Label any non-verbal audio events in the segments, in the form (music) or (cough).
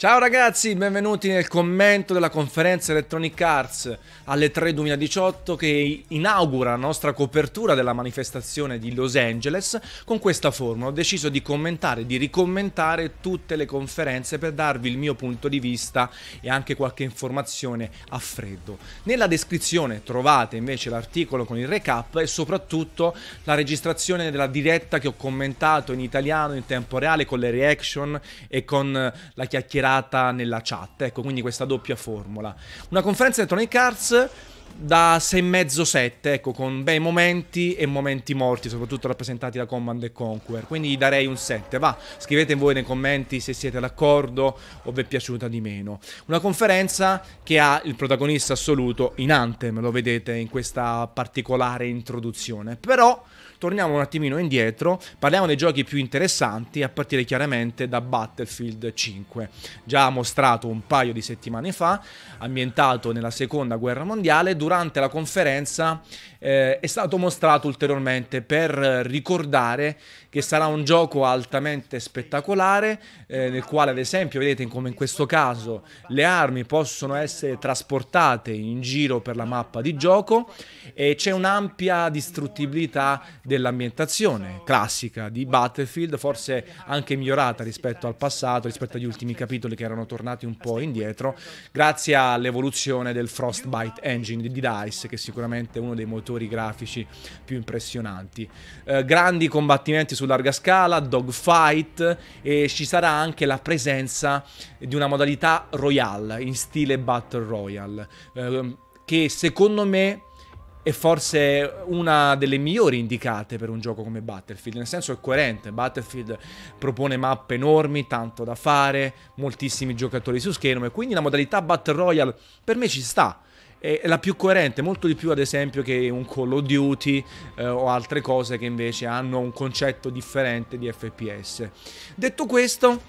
Ciao ragazzi, benvenuti nel commento della conferenza Electronic Arts alle 3 2018 che inaugura la nostra copertura della manifestazione di Los Angeles con questa formula. Ho deciso di commentare, di ricommentare tutte le conferenze per darvi il mio punto di vista e anche qualche informazione a freddo. Nella descrizione trovate invece l'articolo con il recap e soprattutto la registrazione della diretta che ho commentato in italiano in tempo reale con le reaction e con la chiacchierata data nella chat. Ecco, quindi questa doppia formula. Una conferenza Electronic Arts da 6,5-7, ecco, con bei momenti e momenti morti, soprattutto rappresentati da Command Conquer. Quindi darei un 7. Va, scrivete voi nei commenti se siete d'accordo o vi è piaciuta di meno. Una conferenza che ha il protagonista assoluto in Anthem, lo vedete in questa particolare introduzione. Però torniamo un attimino indietro, parliamo dei giochi più interessanti a partire chiaramente da Battlefield 5, già mostrato un paio di settimane fa, ambientato nella seconda guerra mondiale, durante la conferenza eh, è stato mostrato ulteriormente per ricordare che sarà un gioco altamente spettacolare eh, nel quale ad esempio vedete come in questo caso le armi possono essere trasportate in giro per la mappa di gioco e c'è un'ampia distruttibilità dell'ambientazione classica di Battlefield forse anche migliorata rispetto al passato rispetto agli ultimi capitoli che erano tornati un po' indietro grazie all'evoluzione del Frostbite Engine di DICE che sicuramente è uno dei motori grafici più impressionanti. Eh, grandi combattimenti su larga scala, dogfight e ci sarà anche la presenza di una modalità royale in stile Battle Royale eh, che secondo me è forse una delle migliori indicate per un gioco come Battlefield, nel senso è coerente, Battlefield propone mappe enormi, tanto da fare, moltissimi giocatori su schermo e quindi la modalità Battle Royale per me ci sta è la più coerente, molto di più ad esempio che un Call of Duty eh, o altre cose che invece hanno un concetto differente di FPS. Detto questo,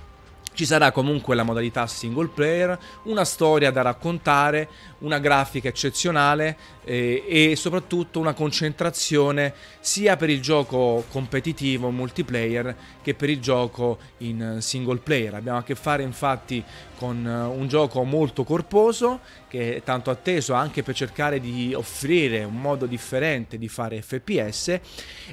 ci sarà comunque la modalità single player, una storia da raccontare, una grafica eccezionale eh, e soprattutto una concentrazione sia per il gioco competitivo multiplayer che per il gioco in single player. Abbiamo a che fare infatti con eh, un gioco molto corposo che è tanto atteso anche per cercare di offrire un modo differente di fare FPS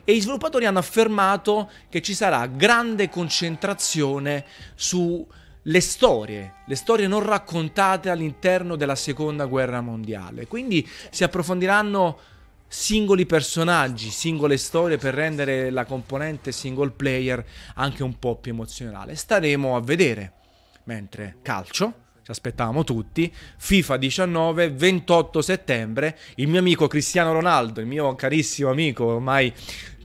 e i sviluppatori hanno affermato che ci sarà grande concentrazione sulle storie, le storie non raccontate all'interno della seconda guerra mondiale. Quindi si approfondiranno singoli personaggi, singole storie per rendere la componente single player anche un po' più emozionale. Staremo a vedere mentre calcio, ci aspettavamo tutti, FIFA 19, 28 settembre, il mio amico Cristiano Ronaldo, il mio carissimo amico, ormai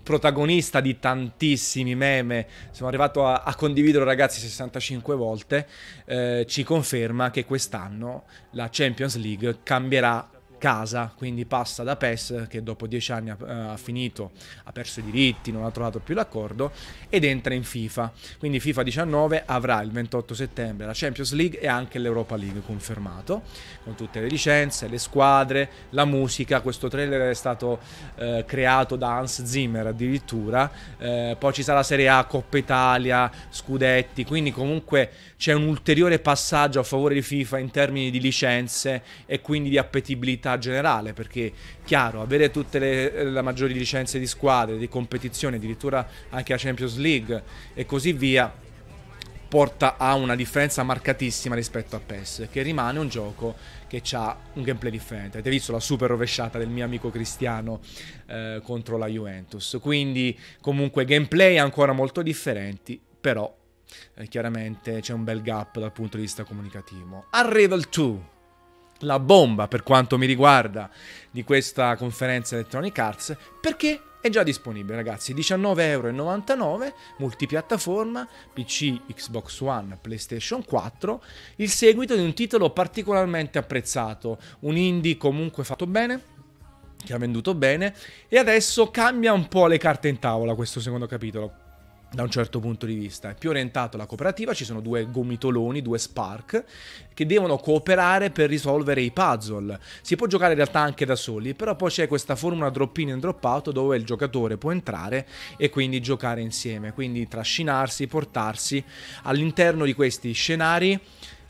protagonista di tantissimi meme, sono arrivato a, a condividerlo ragazzi 65 volte, eh, ci conferma che quest'anno la Champions League cambierà casa, quindi passa da PES che dopo dieci anni ha, eh, ha, finito, ha perso i diritti, non ha trovato più l'accordo ed entra in FIFA. Quindi FIFA 19 avrà il 28 settembre la Champions League e anche l'Europa League confermato, con tutte le licenze, le squadre, la musica. Questo trailer è stato eh, creato da Hans Zimmer addirittura, eh, poi ci sarà Serie A, Coppa Italia, Scudetti, quindi comunque c'è un ulteriore passaggio a favore di FIFA in termini di licenze e quindi di appetibilità generale, perché chiaro, avere tutte le, le maggiori licenze di squadre, di competizione, addirittura anche la Champions League e così via, porta a una differenza marcatissima rispetto a PES, che rimane un gioco che ha un gameplay differente. Avete visto la super rovesciata del mio amico Cristiano eh, contro la Juventus. Quindi comunque gameplay ancora molto differenti, però eh, chiaramente c'è un bel gap dal punto di vista comunicativo. Unravel 2 la bomba per quanto mi riguarda di questa conferenza Electronic Arts perché è già disponibile ragazzi. 19,99€ multipiattaforma PC, Xbox One, PlayStation 4 il seguito di un titolo particolarmente apprezzato un indie comunque fatto bene che ha venduto bene e adesso cambia un po' le carte in tavola questo secondo capitolo da un certo punto di vista. È più orientato alla cooperativa, ci sono due gomitoloni, due spark, che devono cooperare per risolvere i puzzle. Si può giocare in realtà anche da soli, però poi c'è questa formula drop in e drop out dove il giocatore può entrare e quindi giocare insieme, quindi trascinarsi, portarsi all'interno di questi scenari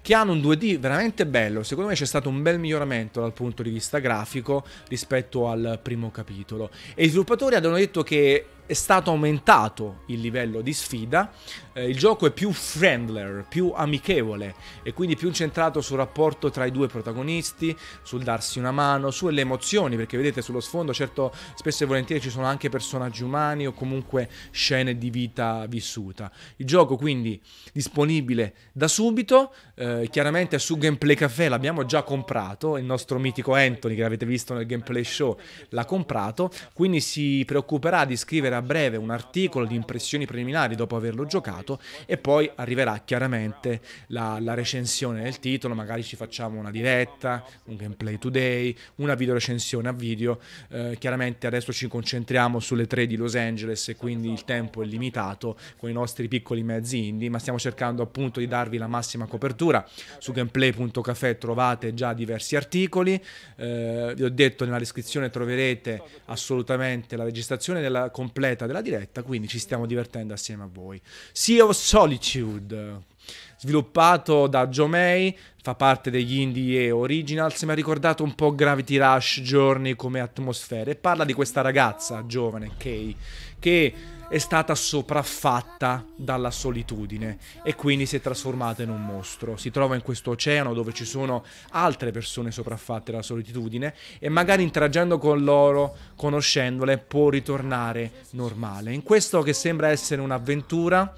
che hanno un 2D veramente bello. Secondo me c'è stato un bel miglioramento dal punto di vista grafico rispetto al primo capitolo. E i sviluppatori hanno detto che è stato aumentato il livello di sfida, eh, il gioco è più friendler, più amichevole e quindi più centrato sul rapporto tra i due protagonisti, sul darsi una mano, sulle emozioni, perché vedete sullo sfondo certo spesso e volentieri ci sono anche personaggi umani o comunque scene di vita vissuta. Il gioco quindi disponibile da subito, eh, chiaramente su Gameplay Café l'abbiamo già comprato, il nostro mitico Anthony che avete visto nel gameplay show l'ha comprato, quindi si preoccuperà di scrivere scrivere a breve un articolo di impressioni preliminari dopo averlo giocato e poi arriverà chiaramente la, la recensione del titolo, magari ci facciamo una diretta, un gameplay today, una video recensione a video, eh, chiaramente adesso ci concentriamo sulle tre di Los Angeles e quindi il tempo è limitato con i nostri piccoli mezzi indie, ma stiamo cercando appunto di darvi la massima copertura, su gameplay.cafe trovate già diversi articoli, eh, vi ho detto nella descrizione troverete assolutamente la registrazione della completa completa della diretta, quindi ci stiamo divertendo assieme a voi. Sea of Solitude, sviluppato da Joe May, fa parte degli Indie Originals, mi ha ricordato un po' Gravity Rush Journey come atmosfere e parla di questa ragazza giovane, Kay, che è stata sopraffatta dalla solitudine e quindi si è trasformata in un mostro. Si trova in questo oceano dove ci sono altre persone sopraffatte dalla solitudine e magari interagendo con loro, conoscendole, può ritornare normale. In questo che sembra essere un'avventura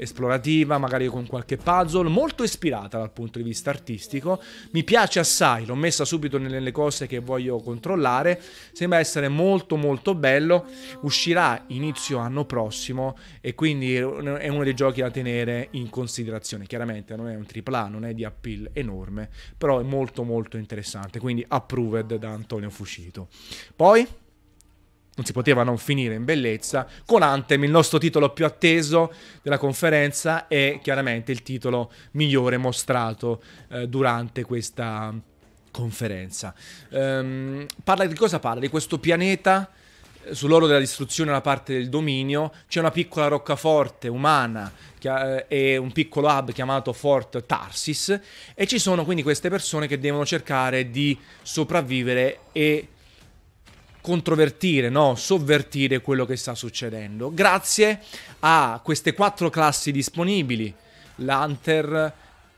esplorativa, magari con qualche puzzle, molto ispirata dal punto di vista artistico. Mi piace assai, l'ho messa subito nelle cose che voglio controllare. Sembra essere molto molto bello. Uscirà inizio anno prossimo e quindi è uno dei giochi da tenere in considerazione. Chiaramente non è un AAA, non è di appeal enorme, però è molto molto interessante, quindi approved da Antonio Fuscito. Poi non si poteva non finire in bellezza, con Anthem, il nostro titolo più atteso della conferenza e chiaramente il titolo migliore mostrato eh, durante questa conferenza. Um, parla di cosa parla? Di questo pianeta eh, sull'oro della distruzione da parte del dominio c'è una piccola roccaforte umana e eh, un piccolo hub chiamato Fort Tarsis e ci sono quindi queste persone che devono cercare di sopravvivere e controvertire, no? sovvertire quello che sta succedendo. Grazie a queste quattro classi disponibili, l'Hunter,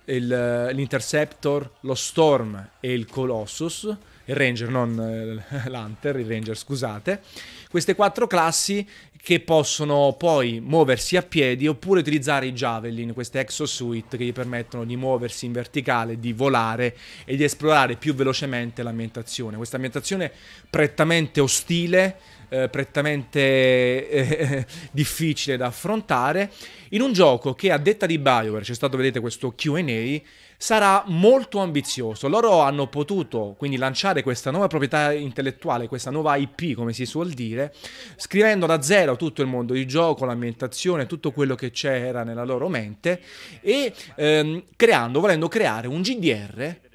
il, l'Interceptor, lo Storm e il Colossus, il Ranger, non eh, l'Hunter, il Ranger, scusate. Queste quattro classi che possono poi muoversi a piedi oppure utilizzare i Javelin, queste exosuit che gli permettono di muoversi in verticale, di volare e di esplorare più velocemente l'ambientazione. Questa ambientazione prettamente ostile, eh, prettamente eh, (laughs) difficile da affrontare, in un gioco che a detta di BioWare, c'è stato vedete questo QA, sarà molto ambizioso. Loro hanno potuto quindi lanciare questa nuova proprietà intellettuale, questa nuova IP, come si suol dire, scrivendo da zero tutto il mondo di gioco, l'ambientazione, tutto quello che c'era nella loro mente e ehm, creando, volendo creare un GDR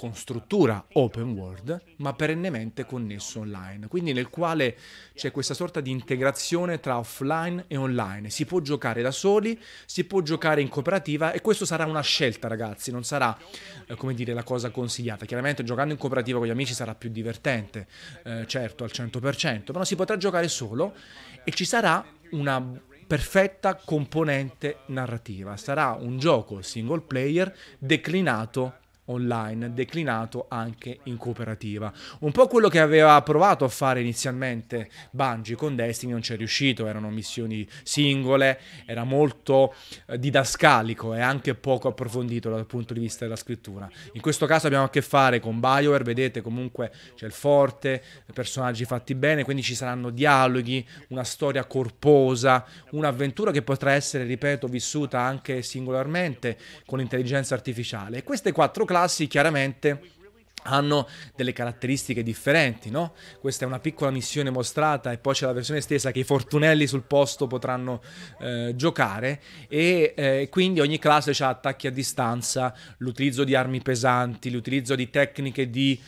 con struttura open world, ma perennemente connesso online, quindi nel quale c'è questa sorta di integrazione tra offline e online. Si può giocare da soli, si può giocare in cooperativa e questo sarà una scelta, ragazzi, non sarà eh, come dire la cosa consigliata. Chiaramente giocando in cooperativa con gli amici sarà più divertente, eh, certo, al 100%, però si potrà giocare solo e ci sarà una perfetta componente narrativa. Sarà un gioco single player declinato online declinato anche in cooperativa. Un po' quello che aveva provato a fare inizialmente Bungie con Destiny non ci è riuscito, erano missioni singole, era molto eh, didascalico e anche poco approfondito dal punto di vista della scrittura. In questo caso abbiamo a che fare con BioWare, vedete comunque c'è il forte, personaggi fatti bene, quindi ci saranno dialoghi, una storia corposa, un'avventura che potrà essere, ripeto, vissuta anche singolarmente con l'intelligenza artificiale. E queste quattro classi classi chiaramente hanno delle caratteristiche differenti, no? Questa è una piccola missione mostrata e poi c'è la versione stessa che i fortunelli sul posto potranno eh, giocare e eh, quindi ogni classe ha attacchi a distanza, l'utilizzo di armi pesanti, l'utilizzo di tecniche di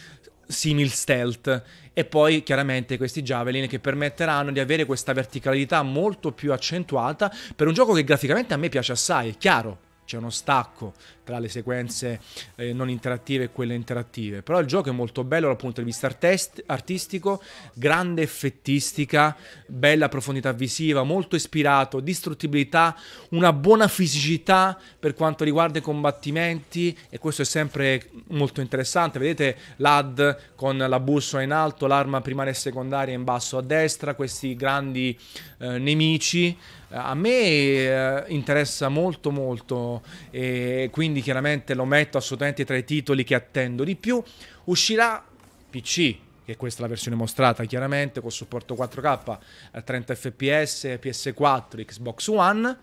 simil stealth e poi chiaramente questi javelin che permetteranno di avere questa verticalità molto più accentuata per un gioco che graficamente a me piace assai, è chiaro, c'è uno stacco tra le sequenze eh, non interattive e quelle interattive. Però il gioco è molto bello dal punto di vista artest- artistico, grande effettistica, bella profondità visiva, molto ispirato, distruttibilità, una buona fisicità per quanto riguarda i combattimenti e questo è sempre molto interessante. Vedete l'AD con la bussola in alto, l'arma primaria e secondaria in basso a destra, questi grandi eh, nemici a me eh, interessa molto molto e quindi chiaramente lo metto assolutamente tra i titoli che attendo di più. Uscirà PC, che questa è la versione mostrata chiaramente con supporto 4K a 30 fps, PS4, Xbox One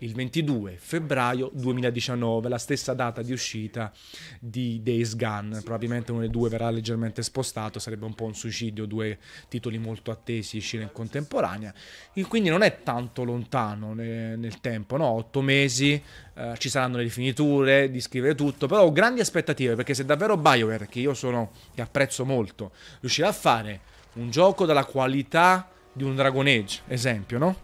il 22 febbraio 2019, la stessa data di uscita di Days Gone. Probabilmente uno dei due verrà leggermente spostato, sarebbe un po' un suicidio, due titoli molto attesi uscire in contemporanea. Quindi non è tanto lontano nel tempo, no? Otto mesi, eh, ci saranno le rifiniture, di scrivere tutto, però ho grandi aspettative perché se davvero BioWare, che io sono, che apprezzo molto, riuscirà a fare un gioco dalla qualità di un Dragon Age, esempio, no?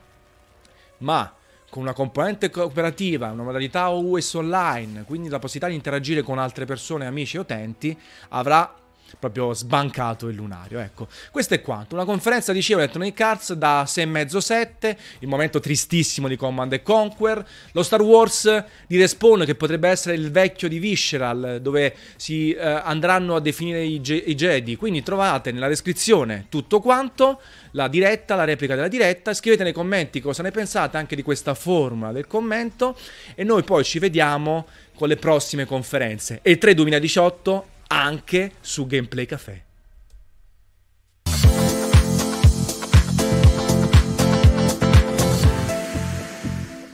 Ma con una componente cooperativa, una modalità OS online, quindi la possibilità di interagire con altre persone, amici e utenti, avrà proprio sbancato il lunario. Ecco, questo è quanto. Una conferenza, dicevo, Electronic Arts da 6,5-7, il momento tristissimo di Command Conquer, lo Star Wars di Respawn che potrebbe essere il vecchio di Visceral, dove si eh, andranno a definire i, ge- i, Jedi. Quindi trovate nella descrizione tutto quanto, la diretta, la replica della diretta, scrivete nei commenti cosa ne pensate anche di questa forma del commento e noi poi ci vediamo con le prossime conferenze. E il 3 2018 anche su Gameplay Café.